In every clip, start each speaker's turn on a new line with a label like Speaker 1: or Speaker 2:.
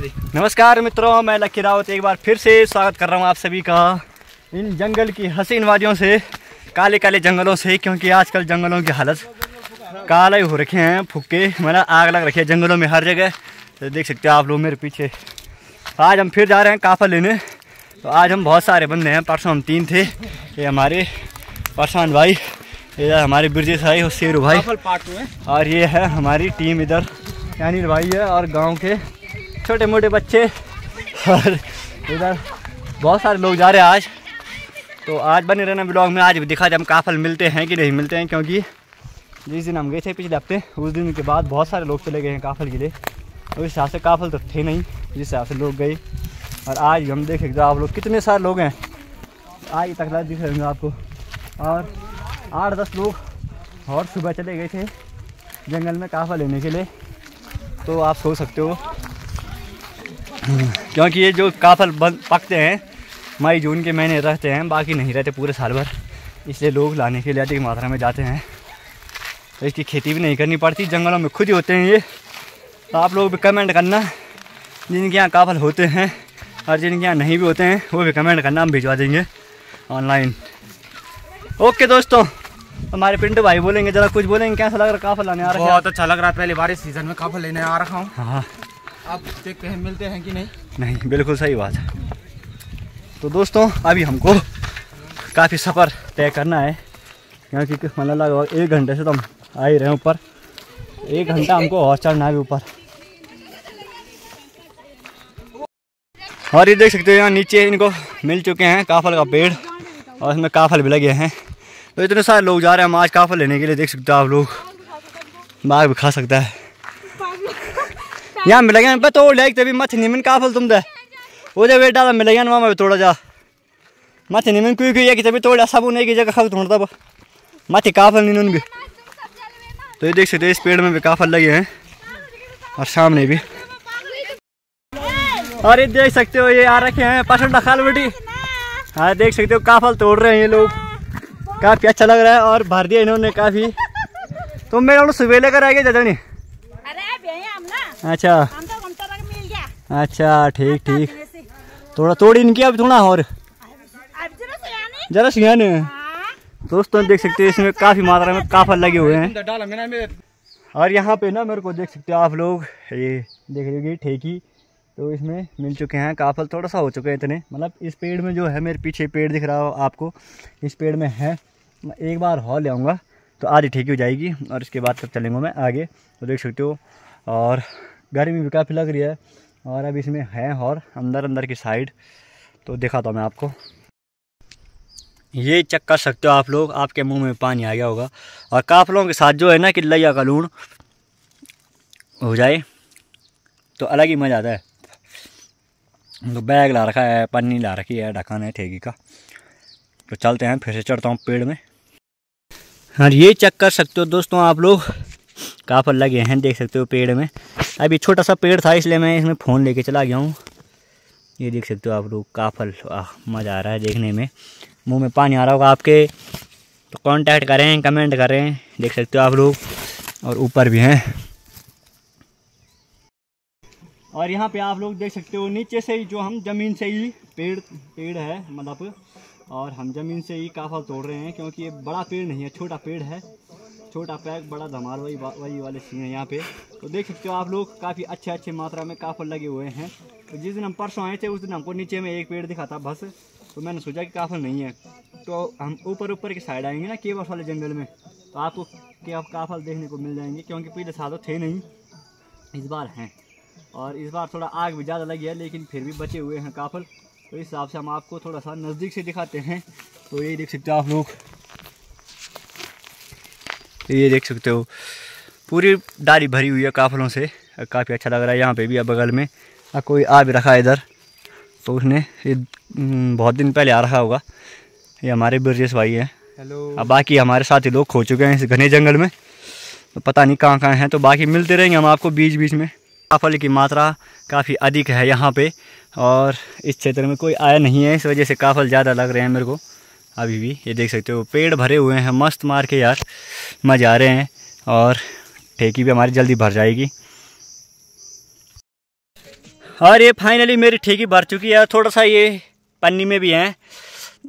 Speaker 1: नमस्कार मित्रों मैं लकी रावत एक बार फिर से स्वागत कर रहा हूँ आप सभी का इन जंगल की हसीन वादियों से काले काले जंगलों से क्योंकि आजकल जंगलों की हालत काले हो रखे हैं फुक्के मतलब आग लग रखी है जंगलों में हर जगह। तो देख सकते हो आप लोग मेरे पीछे। आज हम फिर जा रहे हैं काफा लेने। तो आज हम बहुत सारे बंदे हैं परसों हम तीन थे ये हमारे परसान भाई इधर हमारे ब्रजेश भाई और शेरू भाई। और ये है हमारी टीम इधर अनिल भाई है और गाँव के छोटे मोटे बच्चे। और इधर बहुत सारे लोग जा रहे हैं आज। तो आज बने रहना ब्लॉग में, आज भी दिखा दे, हम काफल मिलते हैं कि नहीं मिलते हैं, क्योंकि जिस दिन हम गए थे पिछले हफ़्ते, उस दिन के बाद बहुत सारे लोग चले गए हैं काफल के लिए। उस हिसाब से काफल तो थे नहीं, जिस हिसाब से लोग गए। और आज हम देख सकते आप लोग कितने सारे लोग हैं। आज तक दिख रहे आपको। और आठ दस लोग और सुबह चले गए थे जंगल में काफा लेने के लिए। तो आप सोच सकते हो क्योंकि ये जो काफल बंद पकते हैं मई जून के महीने रहते हैं बाकी नहीं रहते पूरे साल भर। इसलिए लोग लाने के लिए अधिक मात्रा में जाते हैं। तो इसकी खेती भी नहीं करनी पड़ती जंगलों में खुद ही होते हैं ये। तो आप लोग भी कमेंट करना जिनके यहाँ काफल होते हैं और जिनके यहाँ नहीं भी होते हैं वो भी कमेंट करना हम भिजवा देंगे ऑनलाइन ओके दोस्तों हमारे पिंटू भाई बोलेंगे जरा कुछ बोलेंगे कैसा लग रहा है काफल लाने आ रहा है?
Speaker 2: बहुत अच्छा लग रहा है पहली बार इस सीज़न में काफल लेने आ रहा हूँ।
Speaker 1: हाँ।
Speaker 2: अब देखते हैं, मिलते हैं कि नहीं?
Speaker 1: नहीं, बिल्कुल सही बात है। तो दोस्तों, अभी हमको काफ़ी सफ़र तय करना है, क्योंकि मतलब लगभग एक घंटे से तो हम आ ही रहे हैं ऊपर। एक घंटा हमको और चढ़ना है ऊपर। और ये देख सकते हो यहाँ नीचे इनको मिल चुके हैं, काफल का पेड़, और इसमें काफल भी लगे हैं। तो इतने सारे लोग जा रहे हैं, हम आज काफल लेने के लिए देख सकते हो आप लोग। बाघ भी खा सकता है। यहाँ मिल गया तोड़ ले तभी मत निमन काफल तुम दे। वो जब वेट डाला मिलेगा ना वहाँ थोड़ा जा। मत निमन कोई कोई कि तभी तोड़ा सब उन्हें की जगह खा ढूंढता बा मत काफल नहीं उनके तो ये देख सकते हो, इस पेड़ में भी काफल लगे हैं। और सामने भी। और ये देख सकते हो, ये आ रखे हैं पसंद खाल बेटी। हाँ देख सकते हो, काफल तोड़ रहे हैं ये लोग। काफ़ी अच्छा लग रहा है और भर दिया इन्होंने काफ़ी। तुम मेरे सुबह लेकर आ गए जजनी अच्छा। अच्छा ठीक ठीक। थोड़ा तोड़ी इनकी अब थोड़ा और।
Speaker 3: जरा से आने
Speaker 1: जरा
Speaker 3: हाँ
Speaker 1: दोस्तों देख सकते हो इसमें काफ़ी मात्रा में काफल लगे हुए हैं। और यहाँ पे ना मेरे को देख सकते हो आप लोग, ये देख रहे हो ठेकी तो इसमें मिल चुके हैं काफल, थोड़ा सा हो चुके हैं इतने। मतलब इस पेड़ में जो है, मेरे पीछे पेड़ दिख रहा हो आपको, इस पेड़ में है। मैं एक बार हॉल ले आऊँगा तो आधी ठेकी हो जाएगी। और इसके बाद तब चलेंगे मैं आगे तो देख सकते हो। और गर्मी भी काफ़ी लग रही है। और अब इसमें है और अंदर अंदर की साइड। तो दिखाता हूँ मैं आपको। ये चेक कर सकते हो आप लोग, आपके मुँह में पानी आ गया होगा। और काफलों के साथ जो है ना कि लैया का लूण हो जाए तो अलग ही मज़ा आता है। तो बैग ला रखा है, पन्नी ला रखी है ढक्कन है ठेगी का। तो चलते हैं, फिर से चढ़ता हूँ पेड़ में। और ये चेक कर सकते हो दोस्तों आप लोग काफल लगे हैं, देख सकते हो पेड़ में। अभी छोटा सा पेड़ था, इसलिए मैं इसमें फ़ोन लेके चला गया हूँ। ये देख सकते हो आप लोग, काफल मज़ा आ रहा है देखने में। मुँह में पानी आ रहा होगा आपके। तो कांटेक्ट करें कमेंट करें, देख सकते हो आप लोग, और ऊपर भी हैं। और यहाँ पे आप लोग देख सकते हो, नीचे से ही जो हम ज़मीन से ही पेड़ पेड़ है मतलब और हम ज़मीन से ही काफल तोड़ रहे हैं, क्योंकि ये बड़ा पेड़ नहीं है, छोटा पेड़ है। छोटा पैक, बड़ा धमाल, वही वही वाले सीन है यहाँ पे। तो देख सकते हो आप लोग, काफ़ी अच्छे अच्छे मात्रा में काफल लगे हुए हैं। तो जिस दिन हम परसों आए थे, उस दिन हमको नीचे में एक पेड़ दिखा था, बस। तो मैंने सोचा कि काफल नहीं है। तो हम ऊपर ऊपर की साइड आएँगे ना केवस वाले जंगल में। तो आपको के काफल देखने को मिल जाएँगे, क्योंकि पिछले साल तो थे नहीं। इस बार हैं। और इस बार थोड़ा आग भी ज़्यादा लगी है, लेकिन फिर भी बचे हुए हैं काफल। तो इस हिसाब से हम आपको थोड़ा सा नज़दीक से दिखाते हैं। तो ये देख सकते हो आप लोग। ये देख सकते हो पूरी डाली भरी हुई है काफलों से काफ़ी अच्छा लग रहा है यहाँ पे भी अब बगल में। अब कोई आ भी रखा है इधर तो उसने ये बहुत दिन पहले आ रखा होगा। ये हमारे ब्रजेश भाई हैं।
Speaker 2: हेलो।
Speaker 1: अब बाकी हमारे साथी लोग खो चुके हैं इस घने जंगल में। तो पता नहीं कहाँ कहाँ हैं तो बाकी मिलते रहेंगे हम आपको बीच बीच में। काफल की मात्रा काफ़ी अधिक है यहाँ पे और इस क्षेत्र में कोई आया नहीं है इस वजह से काफल ज़्यादा लग रहे हैं मेरे को। अभी भी, ये देख सकते हो, पेड़ भरे हुए हैं, मस्त मार के यार, मज़ा आ रहे हैं, और ठेकी भी हमारी जल्दी भर जाएगी। और ये फाइनली मेरी ठेकी भर चुकी है, थोड़ा सा ये पन्नी में भी है,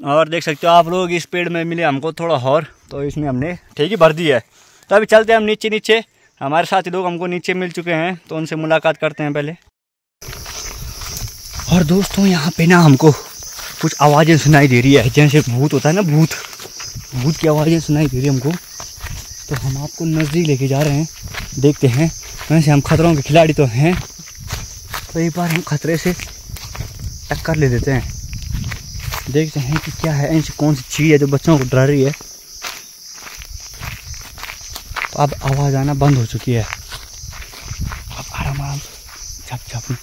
Speaker 1: और देख सकते हो आप लोग इस पेड़ में मिले हमको थोड़ा और तो इसमें हमने ठेकी भर दी है। तो अभी चलते हैं हम नीचे नीचे, हमारे साथी लोग हमको नीचे मिल चुके हैं तो उनसे मुलाकात करते हैं पहले। और दोस्तों यहाँ पे ना हमको कुछ आवाज़ें सुनाई दे रही है। जैसे भूत होता है ना, भूत। भूत की आवाज़ें सुनाई दे रही है हमको। तो हम आपको नज़दीक लेके जा रहे हैं। देखते हैं। वैसे हम खतरों के खिलाड़ी तो हैं। तो एक बार हम खतरे से टक्कर ले देते हैं। देखते हैं कि क्या है। ऐसी कौन सी चीज़ है जो बच्चों को डरा रही है? तो अब आवाज़ आना बंद हो चुकी है। अब आराम आराम, झप झप।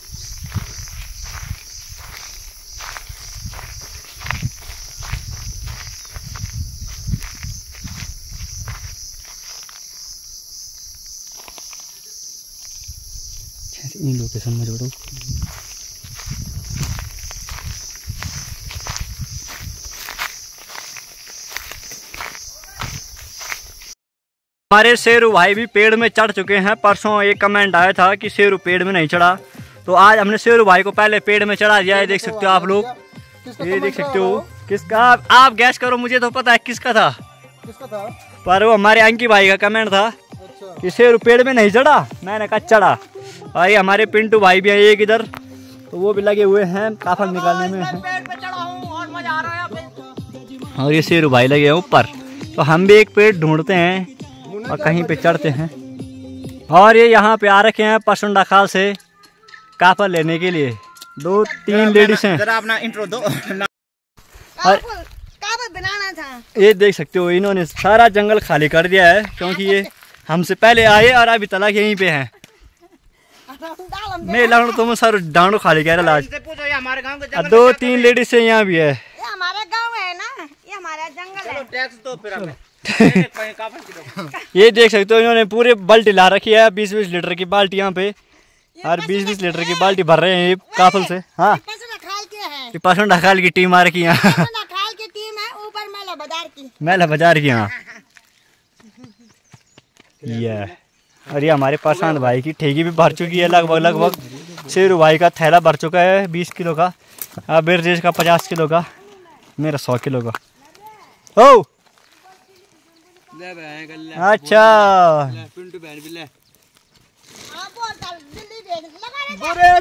Speaker 1: इन लोकेशन में जोड़ो हमारे शेरू भाई भी पेड़ में चढ़ चुके हैं। परसों एक कमेंट आया था कि शेरू पेड़ में नहीं चढ़ा। तो आज हमने शेरू भाई को पहले पेड़ में चढ़ा दिया है देख सकते हो आप लोग। ये देख सकते हो। किसका? आप गैस करो मुझे तो पता है किसका था।
Speaker 2: किसका था?
Speaker 1: पर वो हमारे अंकी भाई का कमेंट था
Speaker 2: अच्छा।
Speaker 1: कि शेरू पेड़ में नहीं चढ़ा। मैंने कहा चढ़ा। और ये हमारे पिंटू भाई भी हैं एक इधर तो वो भी लगे हुए हैं काफल निकालने में।
Speaker 3: पे और मज़ा आ रहा है
Speaker 1: और ये शेरू भाई लगे हैं ऊपर तो हम भी एक पेड़ ढूंढते हैं और कहीं पे चढ़ते हैं। और ये यहाँ पे आ रखे हैं पसंदा खाल से काफल लेने के लिए। दो तीन लेडीज़ हैं।
Speaker 2: अपना इंट्रो दो।
Speaker 1: और
Speaker 3: बनाना था।
Speaker 1: ये देख सकते हो इन्होंने सारा जंगल खाली कर दिया है क्योंकि ये हमसे पहले आए और अभी तलाक यहीं पे हैं। मैं लाऊं तुम सर डांडो खाली कह रहा और दो तीन लेडीज़ से यहाँ भी है।
Speaker 3: ये हमारा गाँव है ना ये हमारा जंगल है।
Speaker 2: टैक्स दो फिर हमें।
Speaker 1: ये देख सकते हो इन्होंने पूरे बाल्टी ला रखी है बीस बीस लीटर की बाल्टी यहाँ पे। और बीस बीस लीटर की बाल्टी भर रहे हैं ये काफल से। हाँ।
Speaker 3: है।
Speaker 1: पासों ढकाल की टीम आ रखी है। यहाँ
Speaker 3: की टीम है ऊपर मेला बाज़ार की।
Speaker 1: मेला बाज़ार की यहाँ ये और ये हमारे प्रशांत भाई की ठेकी भी भर चुकी है लगभग लगभग। शेरू भाई का थैला भर चुका है बीस किलो का। और बिरजेश का पचास किलो का मेरा सौ किलो का। ओ! अच्छा।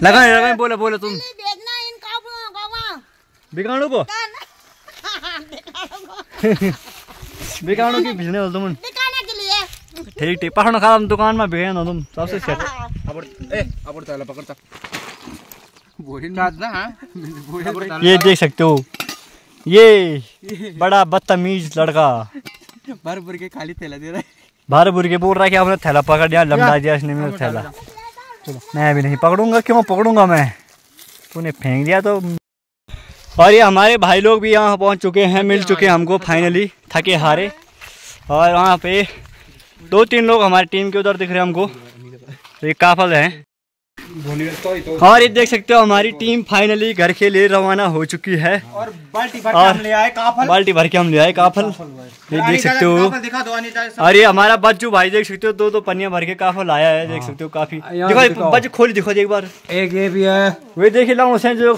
Speaker 1: लगाए लगाए बोले बोले तुम। बिकाणु को। बिकाणु की भिजने वाले तुम। ठीक ठीक पहाड़ खा दुकान में बिके ना तुम सबसे सेट
Speaker 2: अब ए अब चला पकड़ता बोरी ना ना हाँ
Speaker 1: ये देख सकते हो ये बड़ा बदतमीज लड़का
Speaker 2: भर भर के खाली थैला दे रहा है
Speaker 1: बारह बुर के बोल रहा है कि आपने थैला पकड़ लिया लमड़ा दिया इसने मेरा थैला मैं भी नहीं पकड़ूँगा क्यों पकड़ूँगा मैं तूने फेंक दिया तो और ये हमारे भाई लोग भी यहाँ पहुँच चुके हैं मिल चुके हैं हमको फाइनली थके हारे और वहाँ पे दो तीन लोग हमारी टीम के उधर दिख रहे हैं हमको। तो ये काफल है। और ये देख सकते हो हमारी टीम फाइनली घर के लिए रवाना हो चुकी है।
Speaker 2: और बाल्टी भर
Speaker 1: और
Speaker 2: के हम ले आए काफल।
Speaker 1: बाल्टी भर के हम ले आए काफल। ये देख सकते हो।
Speaker 2: दिखा
Speaker 1: और ये हमारा बच्चू भाई देख सकते हो दो दो पन्नियाँ भर के काफल आया है देख सकते हो काफ़ी। देखो बच्चू खोल दिखो एक बार।
Speaker 2: एक ये भी है।
Speaker 1: वे देखिए लाओ से जो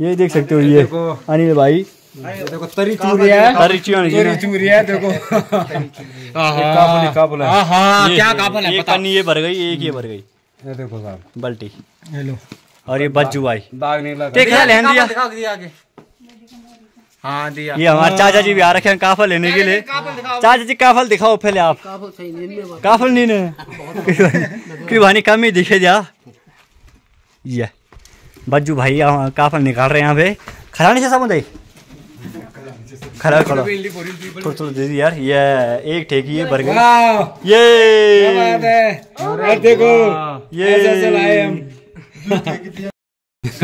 Speaker 1: ये देख सकते हो ये अनिल भाई
Speaker 2: देखो तरी चूरी है।
Speaker 1: सारी चीज़
Speaker 2: तरी चूरी है देखो। काफल काफल है। हाँ। क्या काफल है पता
Speaker 1: पन्नी ये भर गई एक ये भर गई।
Speaker 2: ये देखो साहब।
Speaker 1: बल्टी।
Speaker 2: हेलो
Speaker 1: और ये बच्चू भाई।
Speaker 2: दाग नहीं लगा।
Speaker 1: देख रहा लेन दिया।
Speaker 2: दिखा दिया आगे हाँ दिया।
Speaker 1: ये हमारे चाचा जी भी आ रखे हैं काफल लेने के लिए। चाचा जी काफल दिखाओ पहले आप। काफल नहीं ने कि भाई कम ही दिखे जा। ये। बज्जू भाई काफल निकाल रहे हैं यहाँ पे। खरानी से समुदाय खरा करो। थोड़ा थोड़ा दे दी यार। ये एक ठेकी ये भर गई ये।
Speaker 2: है। देखो
Speaker 1: ये।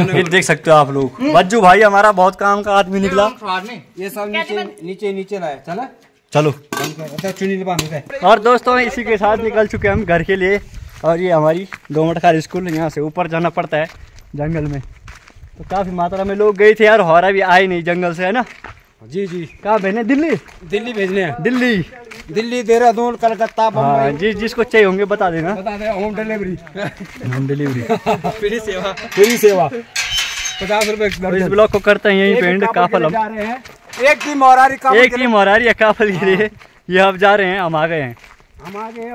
Speaker 1: ये देख सकते हो आप लोग। बज्जू भाई हमारा बहुत काम का आदमी निकला।
Speaker 2: ये सब नीचे नीचे नीचे लाए। चला।
Speaker 1: चलो।
Speaker 2: अच्छा
Speaker 1: और दोस्तों इसी के साथ निकल चुके हैं हम घर के लिए। और ये हमारी गवर्नमेंट खाल स्कूल यहाँ से ऊपर जाना पड़ता है जंगल में। तो काफ़ी मात्रा में लोग गए थे यार हमारा भी आए नहीं जंगल से है ना?
Speaker 2: जी जी।
Speaker 1: कहा भेजने? दिल्ली?
Speaker 2: दिल्ली भेजने हैं।
Speaker 1: दिल्ली।
Speaker 2: दिल्ली देहरादून कलकत्ता
Speaker 1: हाँ जी जिसको चाहिए होंगे बता देना।
Speaker 2: बता home delivery
Speaker 1: home delivery
Speaker 2: free सेवा। फ्री सेवा। पचास रुपए
Speaker 1: इस ब्लॉग को करते हैं यही पे एंड काफल हम।
Speaker 2: हैं। एक टीम और
Speaker 1: एक टीम और है काफल के लिए। ये अब जा रहे हैं हम आ गए हैं।
Speaker 2: हम आ गए